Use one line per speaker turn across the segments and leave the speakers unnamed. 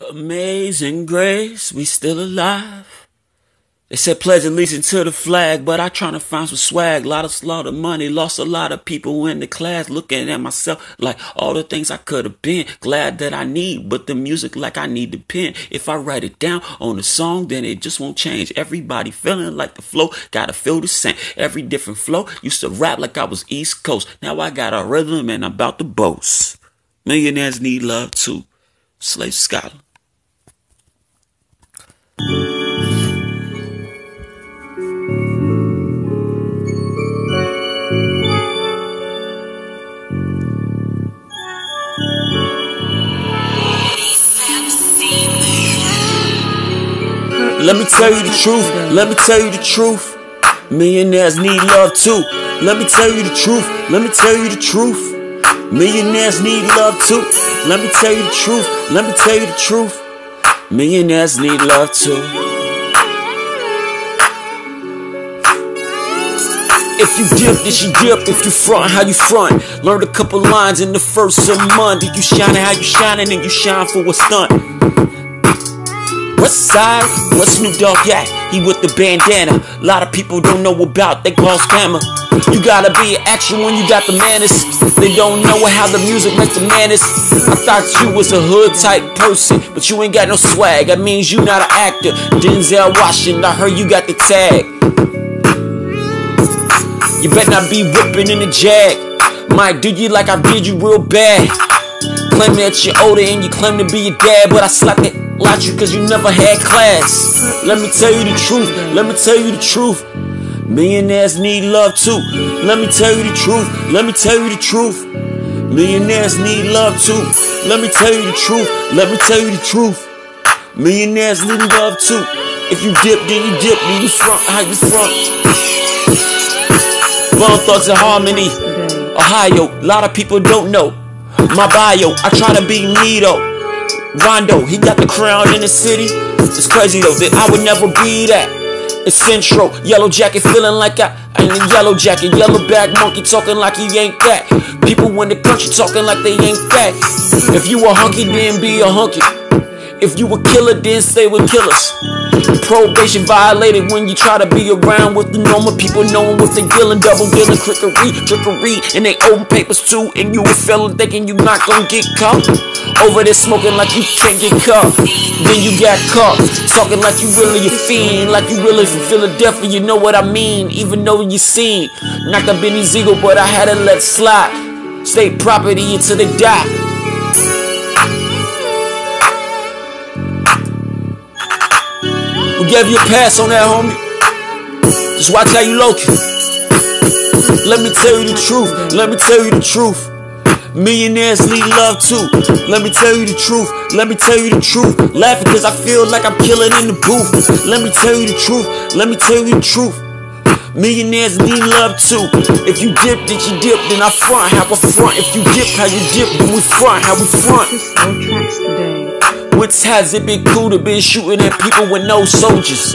Amazing grace, we still alive. They said pledge allegiance to the flag, but I trying to find some swag. Lot of slaughter money, lost a lot of people in the class. Looking at myself like all the things I could have been. Glad that I need, but the music like I need the pen. If I write it down on a song, then it just won't change. Everybody feeling like the flow, gotta feel the same. Every different flow, used to rap like I was East Coast. Now I got a rhythm and I'm about to boast. Millionaires need love too. Slave scholar. Let me tell you the truth. Let me tell you the truth. Millionaires need love too. Let me tell you the truth. Let me tell you the truth. Millionaires need love too. Let me tell you the truth. Let me tell you the truth. Millionaires need love too. If you dip, then she dip. If you front, how you front. Learned a couple lines in the first of month. If you shine how you shining, and you shine for a stunt. Side, where Snoop Dogg at? He with the bandana. A lot of people don't know about, they call scammer. You gotta be an action when you got the manners. They don't know how the music makes the manners. I thought you was a hood type person, but you ain't got no swag. That means you not an actor. Denzel Washington, I heard you got the tag. You better not be whipping in the jag. Might do you like I did you real bad. Claim that you're older and you claim to be a dad, but I slapped it Watch you cause you never had class. Let me tell you the truth. Let me tell you the truth. Millionaires need love too. Let me tell you the truth. Let me tell you the truth. Millionaires need love too. Let me tell you the truth. Let me tell you the truth. Millionaires need love too. If you dip, then you dip. Then you front. How you front? Bone Thugs and Harmony, Ohio. A lot of people don't know my bio. I try to be me though. Rondo, he got the crown in the city. It's crazy though that I would never be that. It's Central, yellow jacket, feeling like I ain't a yellow jacket. Yellow back monkey talking like he ain't that. People in the country talking like they ain't fat. If you a hunky, then be a hunky. If you a killer, then stay with killers. Probation violated when you try to be around with the normal people knowing what they dealing, double dealing, trickery, trickery, and they open papers too. And you a felon thinking you not gonna get caught. Over there smoking like you can't get caught. Then you got caught. Talking like you really a fiend. Like you really from Philadelphia. You know what I mean. Even though you seen. Knocked up Benny Ziegel, but I had to let slide. State property until they die. We gave you a pass on that, homie. Just watch how you locate. Let me tell you the truth. Let me tell you the truth. Millionaires need love too. Let me tell you the truth. Let me tell you the truth. Laughing cause I feel like I'm killing in the booth. Let me tell you the truth. Let me tell you the truth. Millionaires need love too. If you dip, then you dip, then I front. How I front. If you dip, how you dip, then we front. How we front. What has it been cool to be shooting at people with no soldiers?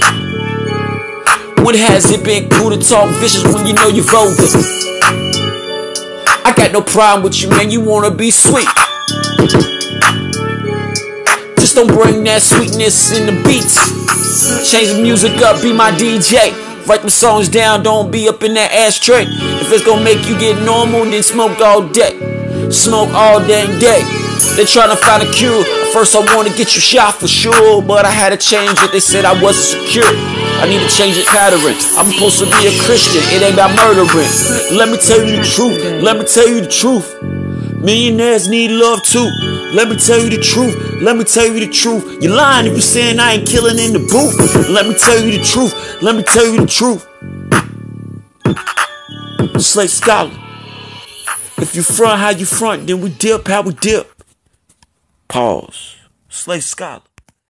What has it been cool to talk vicious when you know you're vulgar? I got no problem with you, man. You wanna be sweet. Just don't bring that sweetness in the beats. Change the music up, be my DJ. Write them songs down, don't be up in that ashtray. If it's gonna make you get normal, then smoke all day. Smoke all dang day. They're trying to find a cure. First, I wanna get you shot for sure, but I had to change it. They said I wasn't secure. I need to change the pattern. I'm supposed to be a Christian. It ain't about murdering. Let me tell you the truth. Let me tell you the truth. Millionaires need love too. Let me tell you the truth. Let me tell you the truth. You're lying if you're saying I ain't killing in the booth. Let me tell you the truth. Let me tell you the truth. Slave scholar. If you front how you front, then we dip how we dip. Pause. Slave scholar.